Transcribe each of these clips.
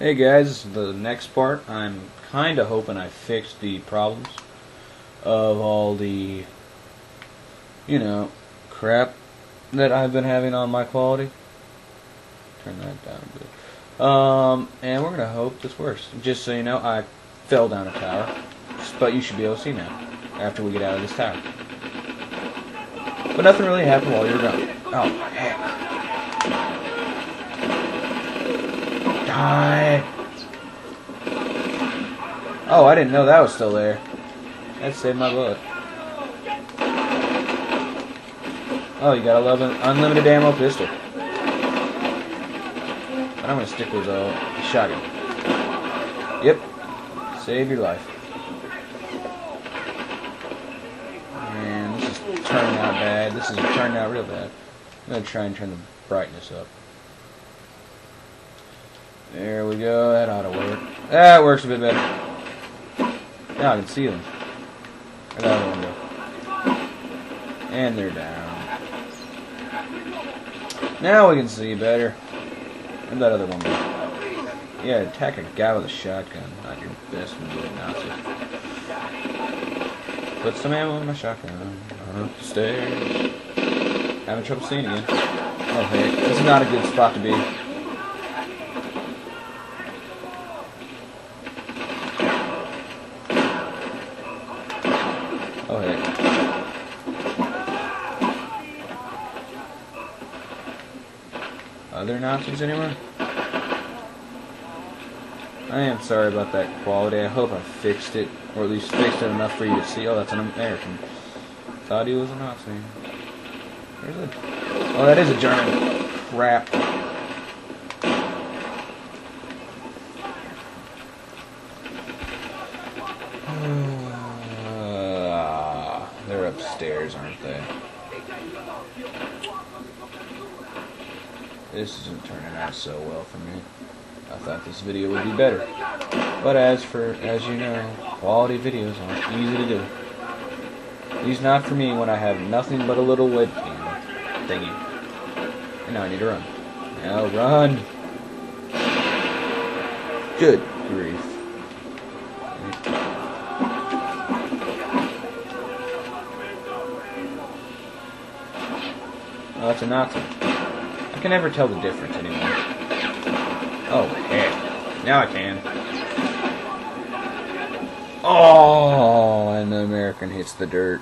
Hey guys, the next part. I'm kind of hoping I fixed the problems of all the, you know, crap that I've been having on my quality. Turn that down a bit. Um, and we're gonna hope this works. Just so you know, I fell down a tower, but you should be able to see now after we get out of this tower. But nothing really happened while you were gone. Oh heck! Oh, I didn't know that was still there. That saved my butt. Oh, you got 11 unlimited ammo pistol. But I'm gonna stick with a uh, shotgun. Yep. Save your life. Man, this is turning out bad. This is turning out real bad. I'm gonna try and turn the brightness up. There we go. That ought to work. That works a bit better. Now I can see them. That other one go? And they're down. Now we can see better. Where'd that other one go? Yeah, attack a guy with a shotgun. Not your best move, Nazi. Put some ammo in my shotgun. Uh-huh. Up the stairs. Having trouble seeing again. Oh hey, this is not a good spot to be. Are there Nazis anywhere? I am sorry about that quality. I hope I fixed it, or at least fixed it enough for you to see. Oh, that's an American. Thought he was a Nazi. Where's it? Oh, that is a German. Crap. Uh, they're upstairs, aren't they? This isn't turning out so well for me. I thought this video would be better. But as for, as you know, quality videos aren't easy to do. Least not for me when I have nothing but a little webcam thingy. And now I need to run. Now run! Good grief. Oh, that's a Nazi. I can never tell the difference anymore. Oh, heck. Now I can. Oh, and the American hits the dirt.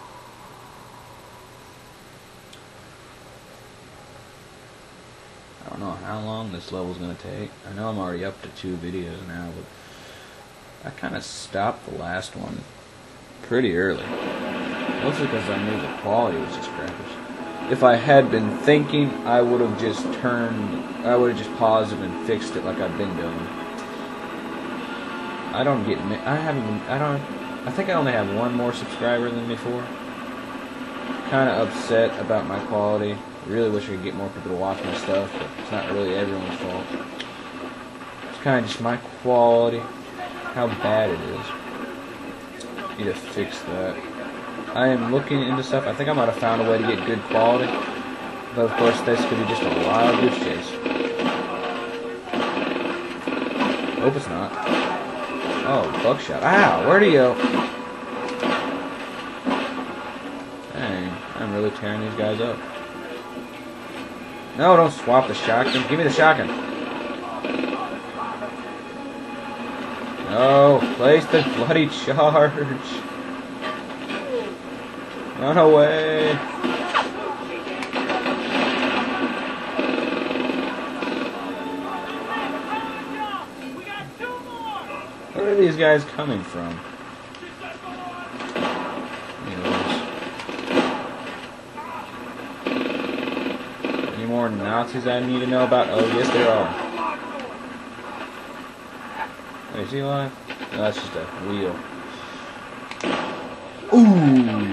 I don't know how long this level's going to take. I know I'm already up to two videos now, but I kind of stopped the last one pretty early. Mostly because I knew the quality was just crappers. If I had been thinking, I would have just turned, I would have just paused and fixed it like I've been doing. I don't get, I haven't, I don't, I think I only have one more subscriber than before. Kind of upset about my quality. Really wish I could get more people to watch my stuff, but it's not really everyone's fault. It's kind of just my quality, how bad it is. Need to fix that. I am looking into stuff. I think I might have found a way to get good quality. But of course, this could be just a wild goose chase. Hope it's not. Oh, buckshot. Ow, where do you? Dang, I'm really tearing these guys up. No, don't swap the shotgun. Give me the shotgun. No, place the bloody charge. Run away. Where are these guys coming from? Any more Nazis I need to know about? Oh, yes, there are. Is he alive? No, that's just a wheel. Ooh,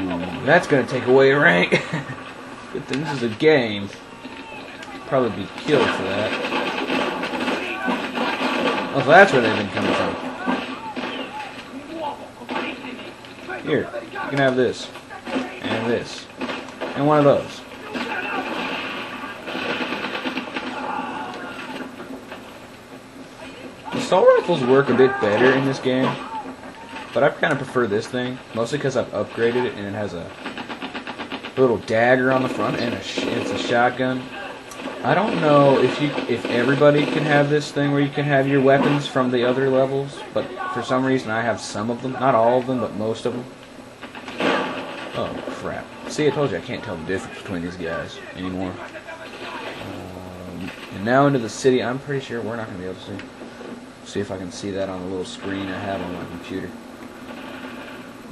that's gonna take away rank. Good thing this is a game. Probably be killed for that. Oh, so that's where they've been coming from. Here, you can have this, and this, and one of those. Assault rifles work a bit better in this game, but I kind of prefer this thing, mostly because I've upgraded it and it has a little dagger on the front and it's a shotgun. I don't know if you if everybody can have this thing where you can have your weapons from the other levels, but for some reason I have some of them, not all of them, but most of them. Oh crap! See, I told you I can't tell the difference between these guys anymore. Um, and now into the city. I'm pretty sure we're not going to be able to see. See if I can see that on the little screen I have on my computer.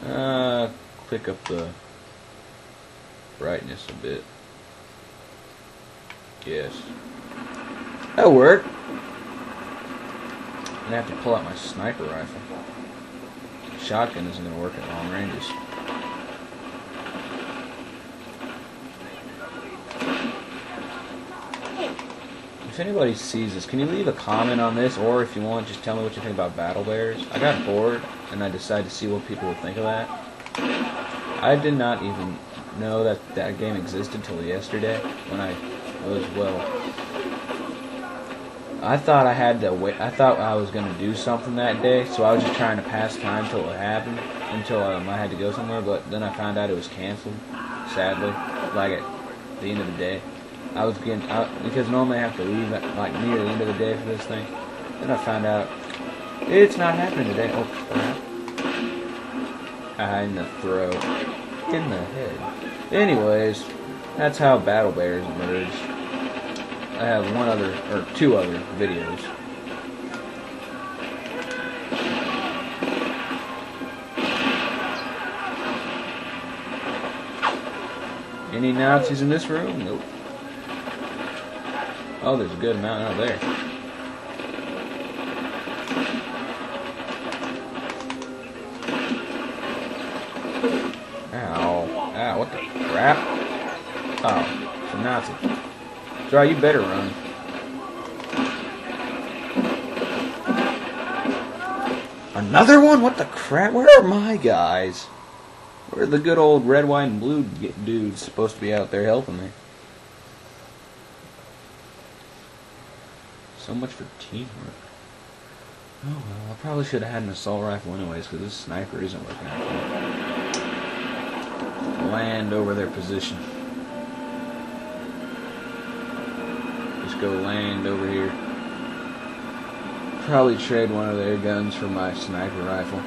Uh, click up the brightness a bit. Yes. That'll work. I'm gonna have to pull out my sniper rifle. Shotgun isn't gonna work at long ranges. If anybody sees this, can you leave a comment on this, or if you want, just tell me what you think about Battle Bears? I got bored, and I decided to see what people would think of that. I did not even know that that game existed till yesterday, when I was, well, I thought I had to wait. I thought I was gonna do something that day, so I was just trying to pass time till it happened, until um, I had to go somewhere. But then I found out it was canceled. Sadly, like at the end of the day, I was getting out because normally I have to leave at like near the end of the day for this thing. Then I found out it's not happening today. Oh crap! In the throat, in the head. Anyways, that's how Battle Bears emerged. I have one other, or two other videos. Any Nazis in this room? Nope. Oh, there's a good amount out there. Nazi. Dry, you better run. Another one? What the crap? Where are my guys? Where are the good old red, white, and blue dudes supposed to be out there helping me? So much for teamwork. Oh well, I probably should have had an assault rifle anyways, because this sniper isn't working out. Land over their position. Go land over here. Probably trade one of their guns for my sniper rifle.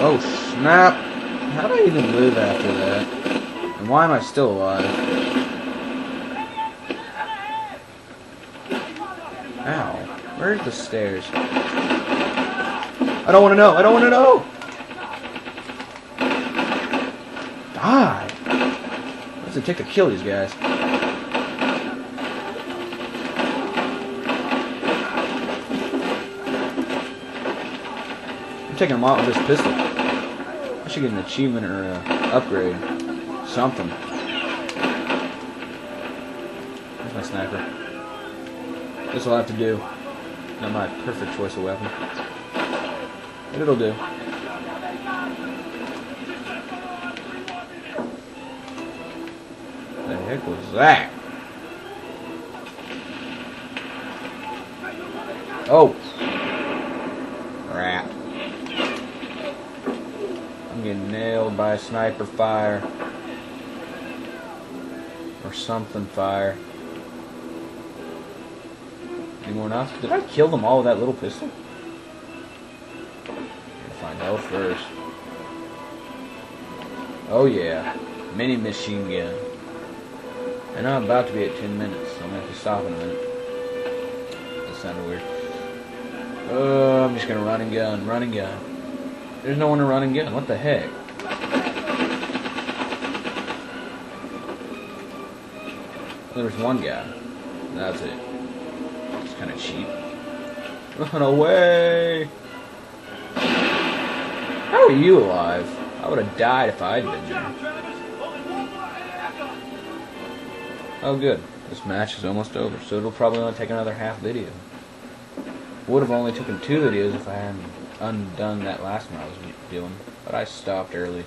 Oh snap! How do I even live after that? And why am I still alive? Ow. Where's the stairs? I don't want to know. I don't want to know. It take to kill these guys? I'm taking them out with this pistol. I should get an achievement or a upgrade. Something. Where's my sniper? This will have to do. Not my perfect choice of weapon. But it'll do. Heck was that? Oh! Crap. I'm getting nailed by sniper fire. Or something fire. Any more? Did I kill them all with that little pistol? Find out first. Oh yeah. Mini machine gun. I know I'm about to be at 10 minutes, so I'm gonna have to stop in a minute. That sounded weird. Oh, I'm just gonna run and gun, run and gun. There's no one to run and gun. What the heck? There's one guy. That's it. It's kind of cheap. Run away! How are you alive? I would have died if I'd been there. Oh, good. This match is almost over, so it'll probably only take another half video. Would have only taken two videos if I hadn't undone that last one I was doing, but I stopped early.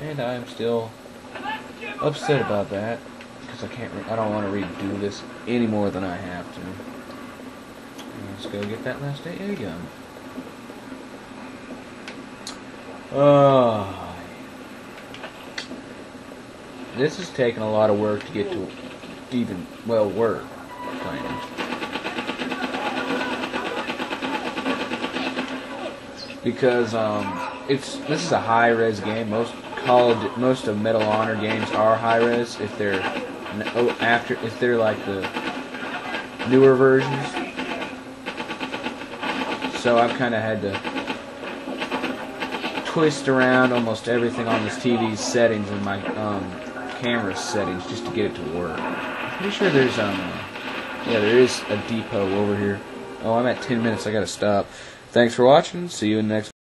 And I am still upset about that because I can't. I don't want to redo this any more than I have to. Let's go get that last AA gun. Oh, this is taking a lot of work to get to even well work playing. Because um, it's this is a high res game. Most Call of, most of Medal of Honor games are high res if they're oh, after if they're like the newer versions. So I've kind of had to twist around almost everything on this TV's settings and my um, camera settings just to get it to work. I'm pretty sure there's um yeah there is a depot over here. Oh, I'm at 10 minutes. I gotta stop. Thanks for watching. See you in the next.